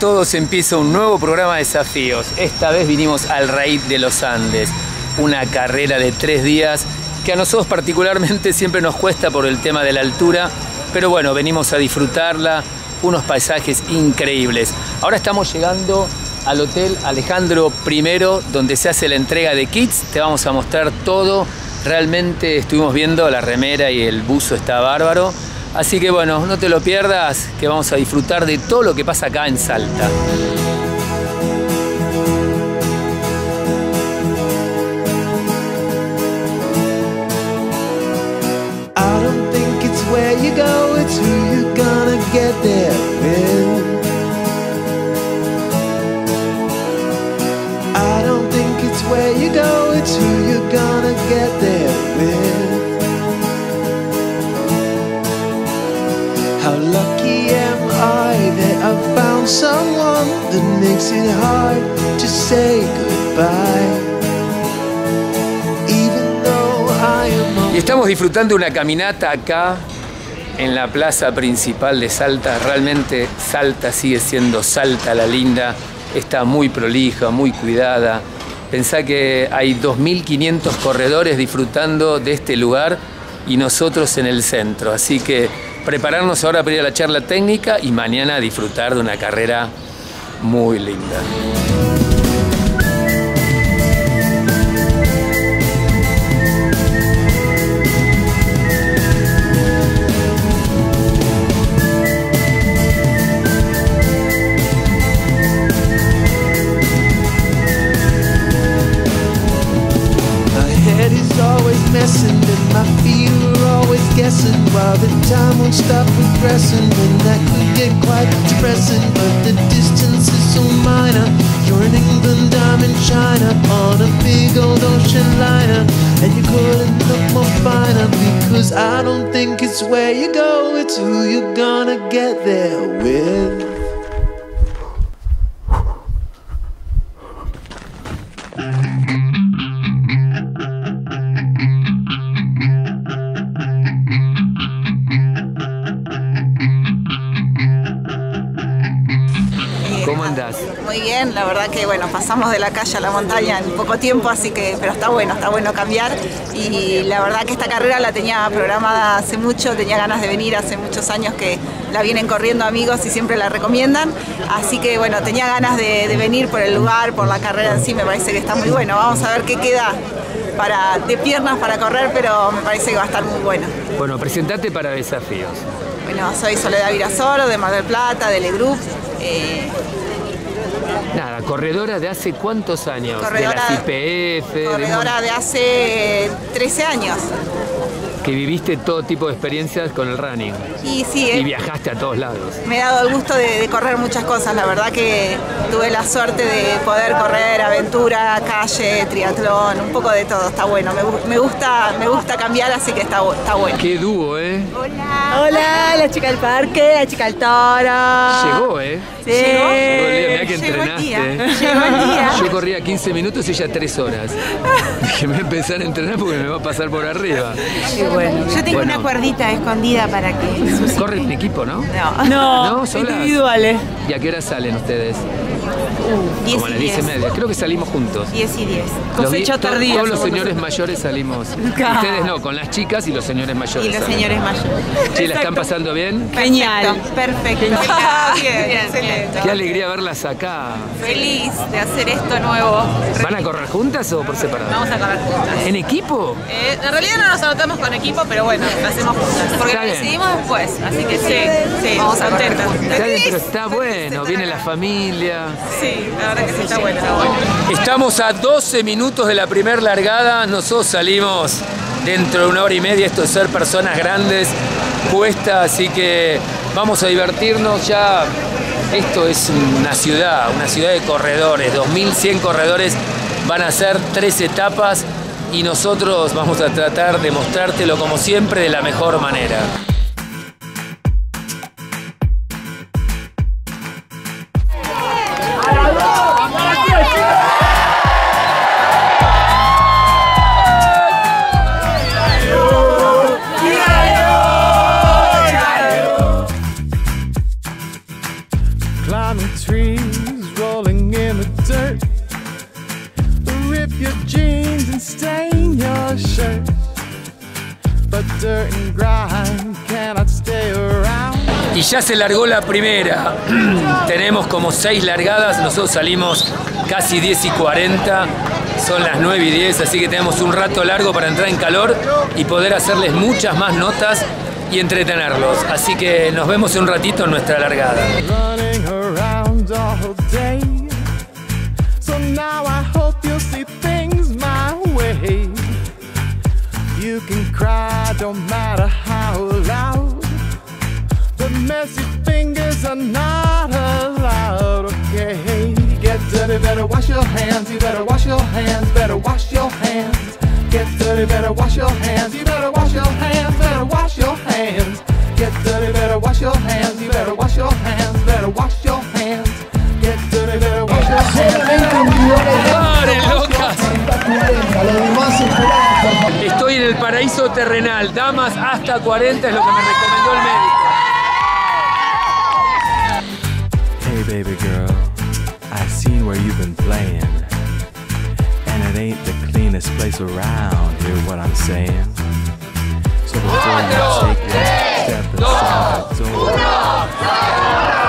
Todos, empieza un nuevo programa de desafíos. Esta vez vinimos al Raíz de los Andes, una carrera de tres días que a nosotros particularmente siempre nos cuesta por el tema de la altura, pero bueno, venimos a disfrutarla, unos paisajes increíbles. Ahora estamos llegando al Hotel Alejandro I, donde se hace la entrega de kits, te vamos a mostrar todo. Realmente estuvimos viendo la remera y el buzo está bárbaro. Así que bueno, no te lo pierdas, que vamos a disfrutar de todo lo que pasa acá en Salta. I don't think it's where you go, it's who you're gonna get there with. I don't think it's where you go, it's who you're gonna get there with. Lucky am I that I found someone that makes it hard to say goodbye. Y estamos disfrutando una caminata acá en la plaza principal de Salta. Realmente Salta sigue siendo Salta la linda. Está muy prolija, muy cuidada. Pensá que hay 2.500 corredores disfrutando de este lugar y nosotros en el centro. Así que prepararnos ahora para ir a la charla técnica y mañana disfrutar de una carrera muy linda. Stop progressing and that could get quite depressing But the distance is so minor. You're in England, I'm in China On a big old ocean liner And you couldn't look more finer Because I don't think it's where you go It's who you're gonna get there with bueno, pasamos de la calle a la montaña en poco tiempo, así que, pero está bueno, está bueno cambiar. Y la verdad que esta carrera la tenía programada hace mucho, tenía ganas de venir hace muchos años que la vienen corriendo amigos y siempre la recomiendan. Así que bueno, tenía ganas de, de venir por el lugar, por la carrera en sí, me parece que está muy bueno. Vamos a ver qué queda para, de piernas para correr, pero me parece que va a estar muy bueno. Bueno, presentate para desafíos. Bueno, soy Soledad Virasoro, de Mar del Plata, de Le Group. eh, Nada, corredora de hace cuántos años? Corredora- de las IPF, de un corredora de hace 13 años. Que viviste todo tipo de experiencias con el running Y sí, y eh, viajaste a todos lados. me he dado el gusto de, de correr muchas cosas. La verdad que tuve la suerte de poder correr aventura, calle, triatlón, un poco de todo. Está bueno. Me, gu- me gusta, me gusta cambiar, así que está, bu- está bueno. Qué dúo, ¿eh? Hola, la chica del parque, la chica del toro. Llegó, ¿eh? Sí. Llegó el día, mirá que Llegó el día. entrenaste. Llegó el día. Yo corría 15 minutos y ella 3 horas. Dije, me voy a empezar a entrenar porque me va a pasar por arriba. Yo tengo Bueno. una cuerdita escondida para que Corre en equipo, ¿no? No. No, ¿No? Individuales. ¿Y a qué hora salen ustedes? 10 Como a las y 10 y 10. media. Creo que salimos juntos. 10 y 10. Los Cosecha tardía. Todos los señores mayores salimos. Claro. Ustedes no, con las chicas y los señores mayores. Y los salen. señores mayores. Che, ¿la están pasando bien? Genial. Perfecto. bien, excelente. Qué alegría verlas acá. feliz de hacer esto nuevo. ¿Van a correr juntas o por separado? Vamos a correr juntas. ¿En equipo? Eh, en realidad no nos anotamos con equipo, pero bueno, lo hacemos juntas. Porque lo decidimos después, así que sí, sí, vamos contentas. Está bien, pero está bueno, viene la familia. Sí, la verdad que sí, está bueno. Estamos a 12 minutos de la primer largada, nosotros salimos dentro de una hora y media, esto es ser personas grandes, cuesta, así que vamos a divertirnos ya. Esto es una ciudad, una ciudad de corredores, 2100 corredores, van a ser tres etapas y nosotros vamos a tratar de mostrártelo como siempre de la mejor manera. Y ya se largó la primera. Tenemos como seis largadas, nosotros salimos casi 10 y 40, son las 9 y 10, así que tenemos un rato largo para entrar en calor y poder hacerles muchas más notas y entretenerlos. Así que nos vemos en un ratito en nuestra largada. You can cry, matter how loud. Messy fingers are not allowed, okay? Get dirty, better wash your hands. You better wash your hands, better wash your hands. Get dirty, better wash your hands. You better wash your hands, better wash your hands. Get dirty, better wash your hands. You better wash your hands, better wash your hands. Get dirty, better wash your hands. Estoy en el paraíso terrenal, damas hasta 40 es lo que me recomendó el médico. Baby girl, I've seen where you've been playing. And it ain't the cleanest place around, hear what I'm saying? So before you take your step inside the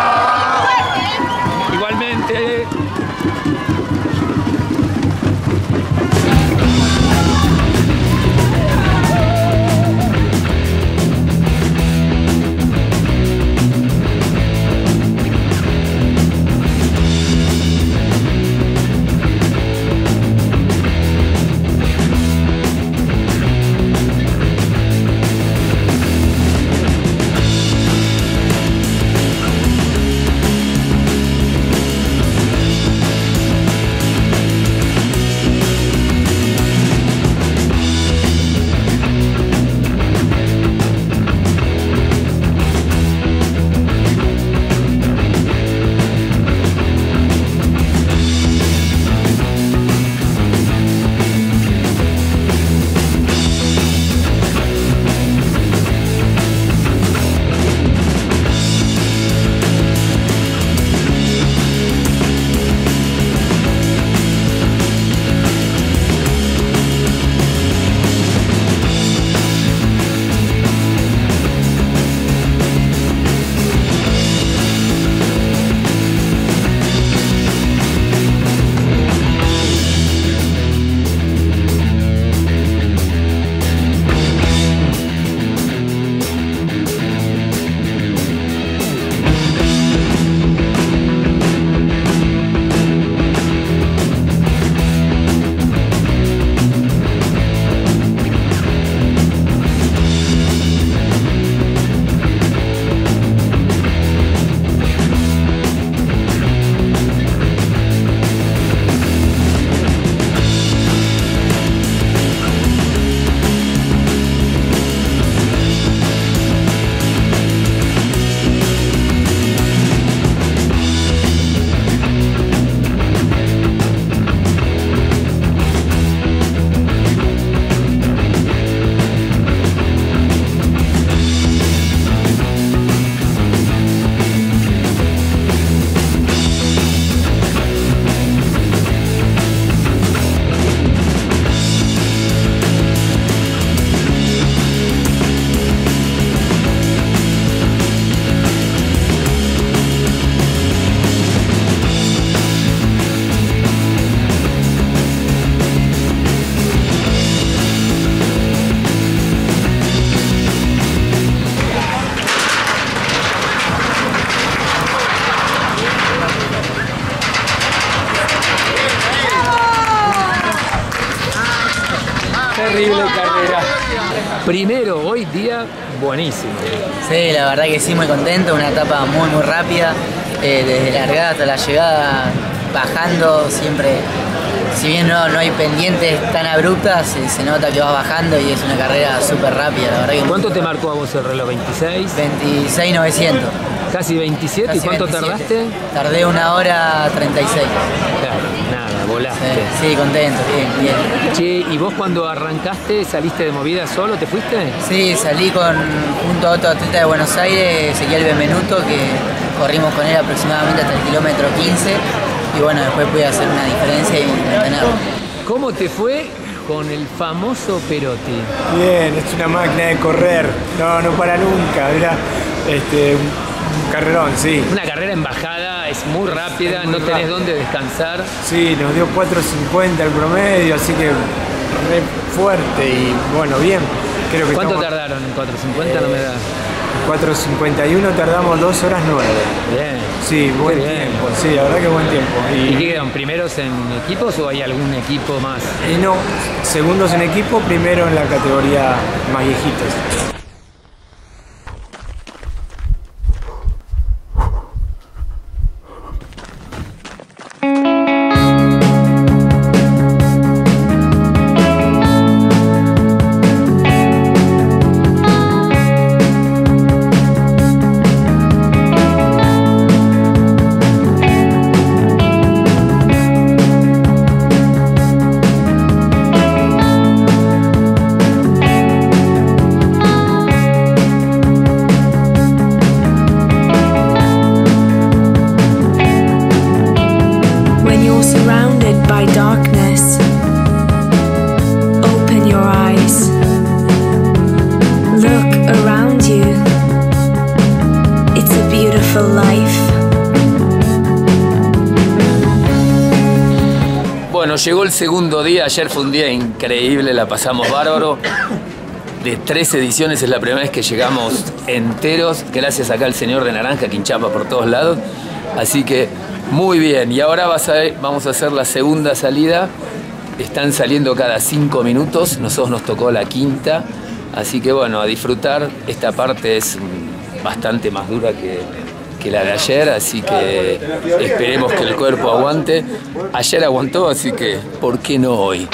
buenísimo. Sí, la verdad que sí, muy contento, una etapa muy muy rápida, eh, desde la largada hasta la llegada, bajando siempre, si bien no, no hay pendientes tan abruptas, se, se nota que vas bajando y es una carrera súper rápida, la verdad que ¿Cuánto te marcó a vos el reloj? ¿26? 26.900. ¿Casi 27? ¿Y cuánto 27. tardaste? Tardé una hora 36. Claro, nada, volaste. Sí, sí, contento, bien, bien. Che, ¿y vos cuando arrancaste saliste de movida solo? ¿Te fuiste? Sí, salí con junto a otro atleta de Buenos Aires, Ezequiel Benvenuto, que corrimos con él aproximadamente hasta el kilómetro 15 y bueno, después pude hacer una diferencia y mantenerlo. ¿Cómo te fue con el famoso Perotti? Bien, es una máquina de correr, no, no para nunca, mirá, este, Carrerón, sí. Una carrera en bajada es muy rápida, no tenés dónde descansar. Sí, nos dio 4.50 el promedio, así que re fuerte y bueno, bien. Creo que ¿Cuánto estamos- tardaron en 450? No me da. 4.51 tardamos 2 horas 9. Bien. Sí, buen bien. tiempo, sí, la verdad que buen tiempo. ¿Y Y, qué quedan? ¿Primeros en equipos o hay algún equipo más? y no, segundos en equipo, primero en la categoría más viejitos. Llegó el segundo día, ayer fue un día increíble, la pasamos bárbaro. De tres ediciones es la primera vez que llegamos enteros, gracias acá al señor de Naranja que por todos lados. Así que muy bien, y ahora vamos a hacer la segunda salida. Están saliendo cada cinco minutos, nosotros nos tocó la quinta. Así que bueno, a disfrutar, esta parte es bastante más dura que, que la de ayer, así que esperemos que el cuerpo aguante. Ayer aguantó, así que ¿por qué no hoy?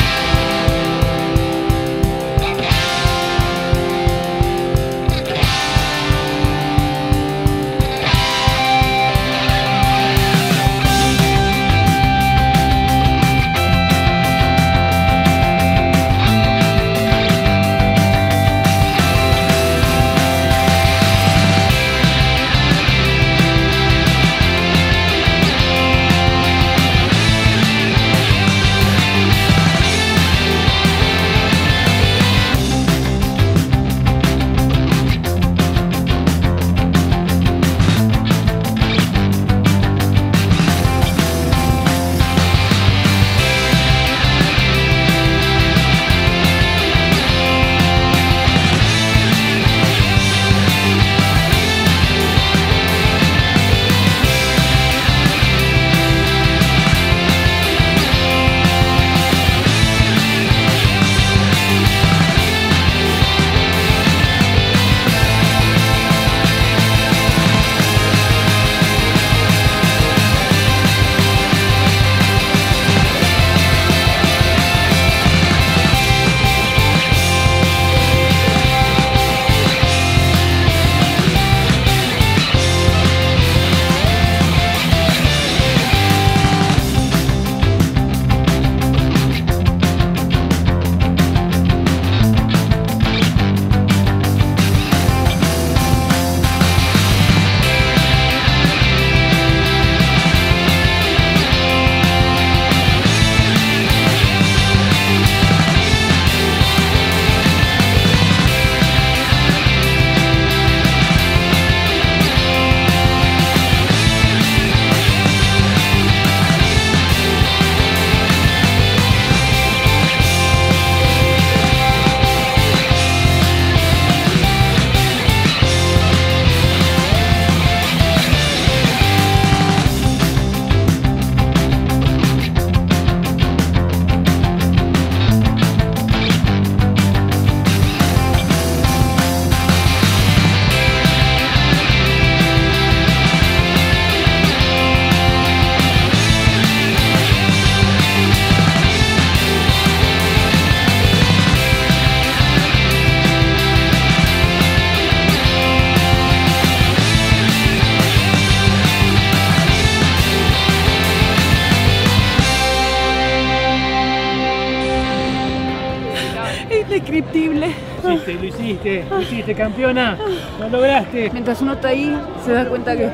Indescriptible. Lo hiciste, lo hiciste, lo hiciste, campeona. Lo lograste. Mientras uno está ahí, se da cuenta que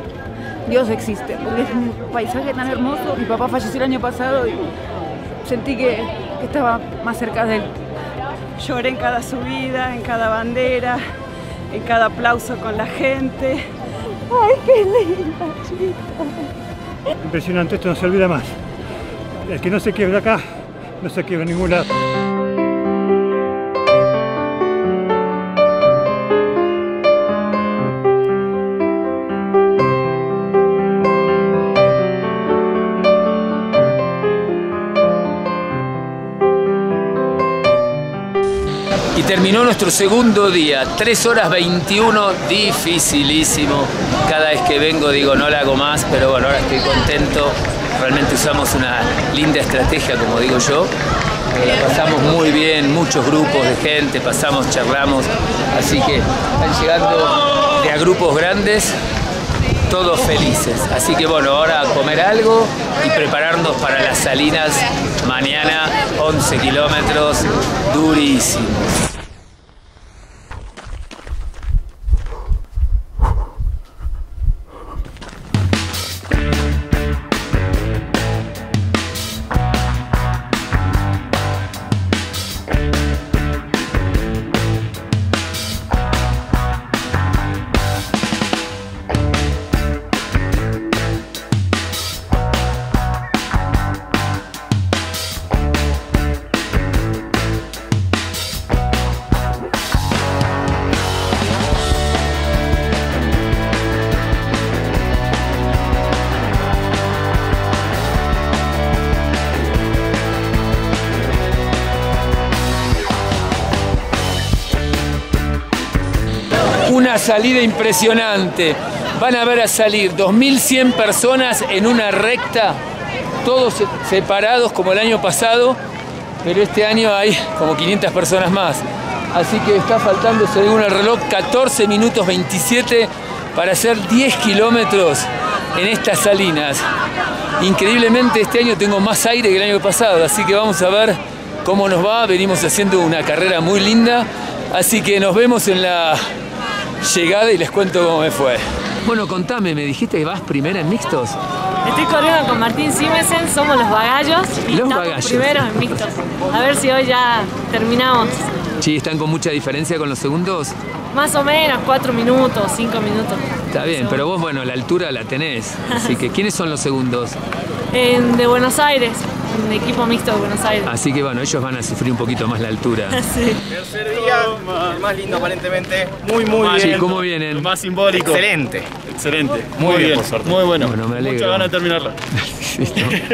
Dios existe, porque es un paisaje tan hermoso. Mi papá falleció el año pasado y sentí que, que estaba más cerca de él. Lloré en cada subida, en cada bandera, en cada aplauso con la gente. Ay, qué linda, chica. Impresionante, esto no se olvida más. El que no se quiebra acá, no se quiebra en ningún lado. Terminó nuestro segundo día, 3 horas 21, dificilísimo. Cada vez que vengo digo no la hago más, pero bueno, ahora estoy contento. Realmente usamos una linda estrategia, como digo yo. Eh, La pasamos muy bien, muchos grupos de gente, pasamos, charlamos, así que están llegando de a grupos grandes, todos felices. Así que bueno, ahora a comer algo y prepararnos para las salinas mañana, 11 kilómetros, durísimos. Salida impresionante. Van a ver a salir 2.100 personas en una recta, todos se- separados como el año pasado, pero este año hay como 500 personas más. Así que está faltando, según el reloj, 14 minutos 27 para hacer 10 kilómetros en estas salinas. Increíblemente este año tengo más aire que el año pasado, así que vamos a ver cómo nos va. Venimos haciendo una carrera muy linda, así que nos vemos en la llegada y les cuento cómo me fue. Bueno, contame, me dijiste que vas primera en mixtos. Estoy corriendo con Martín Simesen, somos los bagallos y Los estamos Bagallos. primeros en mixtos. A ver si hoy ya terminamos. Sí, están con mucha diferencia con los segundos. Más o menos, cuatro minutos, cinco minutos. Está bien, pero vos, bueno, la altura la tenés. Así que, ¿quiénes son los segundos? En- de Buenos Aires, un equipo mixto de Buenos Aires. Así que, bueno, ellos van a sufrir un poquito más la altura. Sí. Tercer día, el más lindo aparentemente. Muy, muy Sí, bien. ¿cómo vienen? más simbólico. Excelente. Excelente. Muy bien, por suerte. muy bueno. Bueno, me alegro. Muchas ganas de terminarla.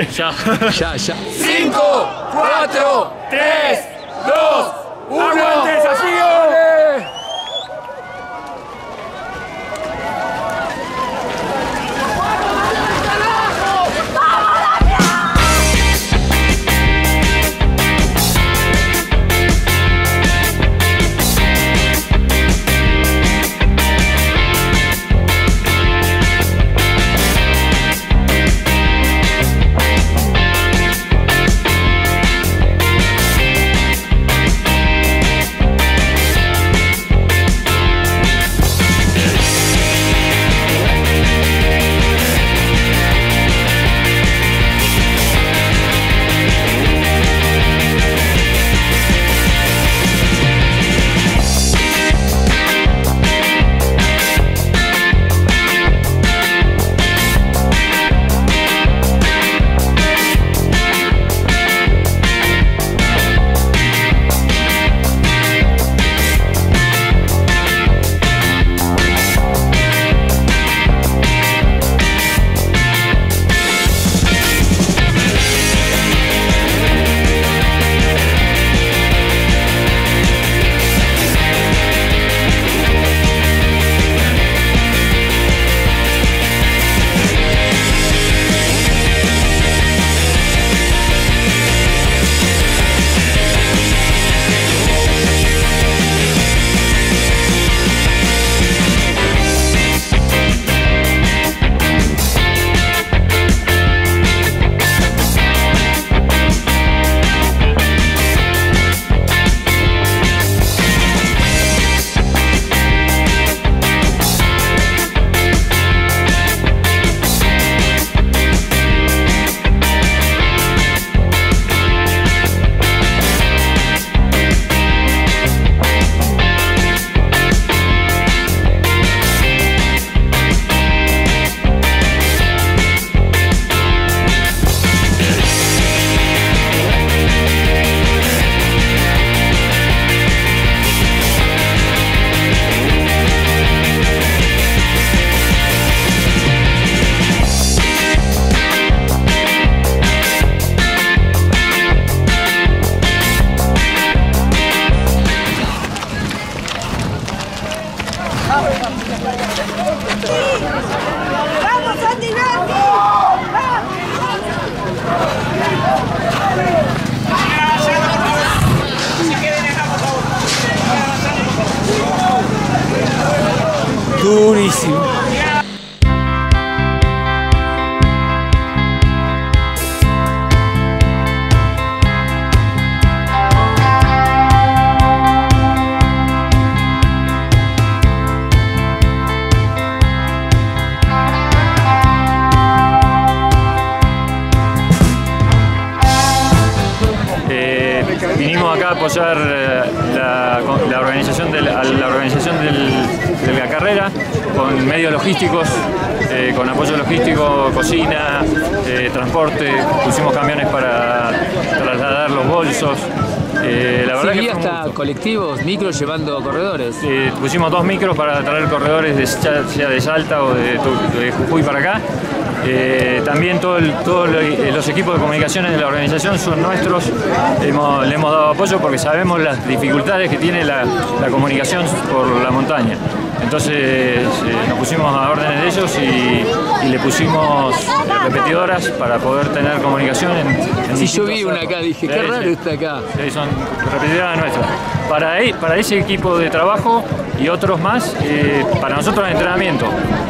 ya. Ya, ya. 5, 4, 3, 2, 1. ¡Aguante, desafío! Eh, con apoyo logístico, cocina, eh, transporte, pusimos camiones para trasladar los bolsos. Eh, la verdad Sí, que hasta colectivos, micros llevando corredores. Eh, pusimos dos micros para traer corredores de, ya sea de Salta o de, de Jujuy para acá. Eh, también todo todos lo- los equipos de comunicaciones de la organización son nuestros. Hemos- le hemos dado apoyo porque sabemos las dificultades que tiene la, la comunicación por la montaña. Entonces eh, nos pusimos a órdenes de ellos y, y le pusimos repetidoras para poder tener comunicación en, en Sí, yo vi una acá, dije, qué raro sí. está acá. Sí, son repetidoras nuestras. Para, e- para ese equipo de trabajo y otros más, eh, para nosotros es entrenamiento,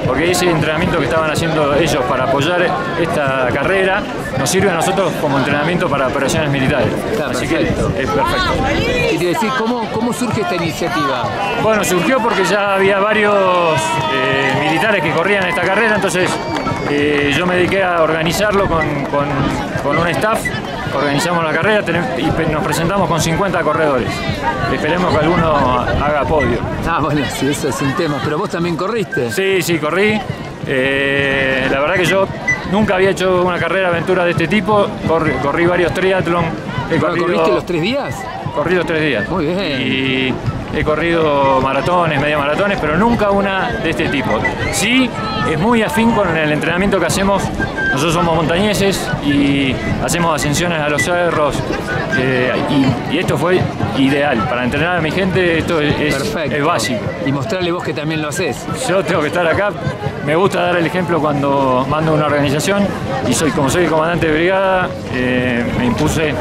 porque ese entrenamiento que estaban haciendo ellos para apoyar esta carrera nos sirve a nosotros como entrenamiento para operaciones militares. Así que es perfecto. Y te decir, ¿cómo, ¿cómo surge esta iniciativa? Bueno, surgió porque ya había varios eh, militares que corrían esta carrera, entonces eh, yo me dediqué a organizarlo con, con- con un staff, organizamos la carrera y nos presentamos con 50 corredores. Esperemos que alguno haga podio. Ah, bueno, sí, eso es un tema, pero vos también corriste. Sí, sí, corrí. Eh, la verdad que yo nunca había hecho una carrera aventura de este tipo, corrí, corrí varios triatlón. he Bueno, corrido- ¿Corriste los tres días? Corrí los tres días. Muy bien. Y he corrido maratones, media maratones, pero nunca una de este tipo. Sí, es muy afín con el entrenamiento que hacemos. Nosotros somos montañeses y hacemos ascensiones a los cerros. eh, y, y esto fue ideal. Para entrenar a mi gente esto es, es básico. Y mostrarle vos que también lo haces. Yo tengo que estar acá. Me gusta dar el ejemplo cuando mando una organización y soy como soy el comandante de brigada, eh, me impuse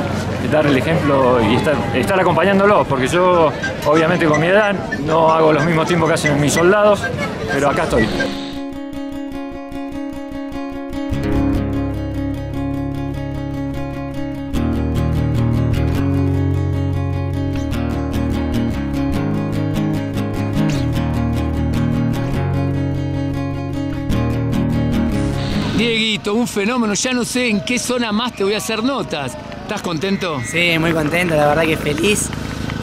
dar el ejemplo y estar, estar acompañándolos, porque yo obviamente con mi edad no hago los mismos tiempos que hacen mis soldados, pero acá estoy. Dieguito, un fenómeno, ya no sé en qué zona más te voy a hacer notas. ¿Estás contento? Sí, muy contento, la verdad que feliz,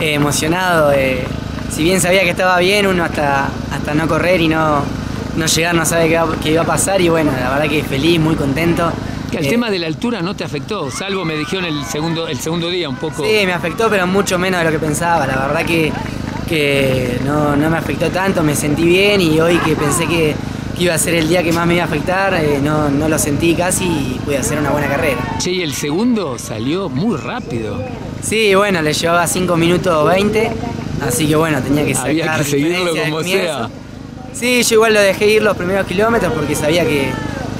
eh, emocionado. eh, si bien sabía que estaba bien, uno hasta, hasta no correr y no, no llegar no sabe qué, va- qué iba a pasar y bueno, la verdad que feliz, muy contento. Que el Eh, tema de la altura no te afectó, salvo me dijeron el segundo, el segundo día un poco. Sí, me afectó, pero mucho menos de lo que pensaba. La verdad que, que no, no me afectó tanto, me sentí bien y hoy que pensé que, que iba a ser el día que más me iba a afectar, eh, no, no lo sentí casi y pude hacer una buena carrera. Che, y el segundo salió muy rápido. Sí, bueno, le llevaba 5 minutos 20, así que bueno, tenía que sacar Había que seguirlo como sea. Sí, yo igual lo dejé ir los primeros kilómetros porque sabía que,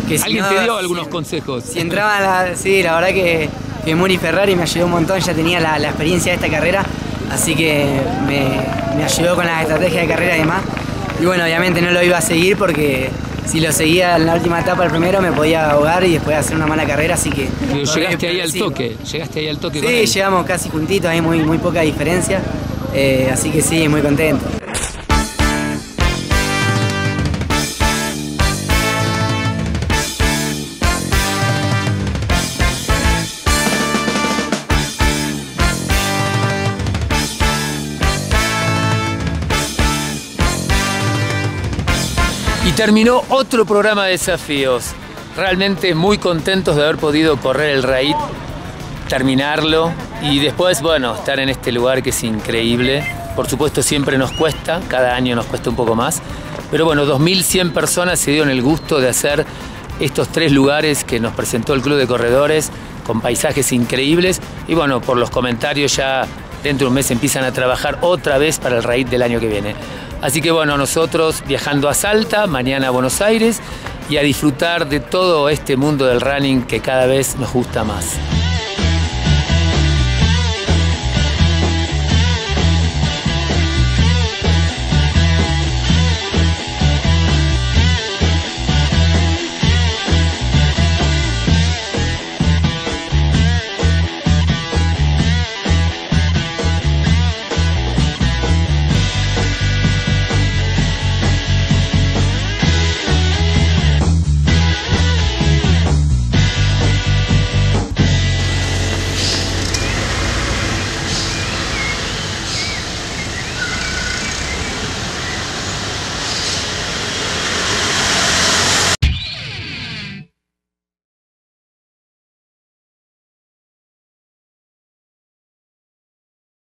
que si ¿Alguien no, te dio si- algunos consejos? Si entraba en la. Sí, la verdad que, que Muri Ferrari me ayudó un montón, ya tenía la, la experiencia de esta carrera, así que me, me ayudó con las estrategias de carrera y demás. Y bueno, obviamente no lo iba a seguir porque si lo seguía en la última etapa, el primero, me podía ahogar y después hacer una mala carrera, así que. Pero llegaste ahí al toque, llegaste ahí al toque Sí, llegamos casi juntitos, hay muy, muy poca diferencia, eh, así que sí, muy contento. Terminó otro programa de desafíos. Realmente muy contentos de haber podido correr el raid, terminarlo y después, bueno, estar en este lugar que es increíble. Por supuesto siempre nos cuesta, cada año nos cuesta un poco más. Pero bueno, 2.100 personas se dieron el gusto de hacer estos tres lugares que nos presentó el Club de Corredores con paisajes increíbles. Y bueno, por los comentarios ya dentro de un mes empiezan a trabajar otra vez para el raid del año que viene. Así que bueno, nosotros viajando a Salta, mañana a Buenos Aires y a disfrutar de todo este mundo del running que cada vez nos gusta más.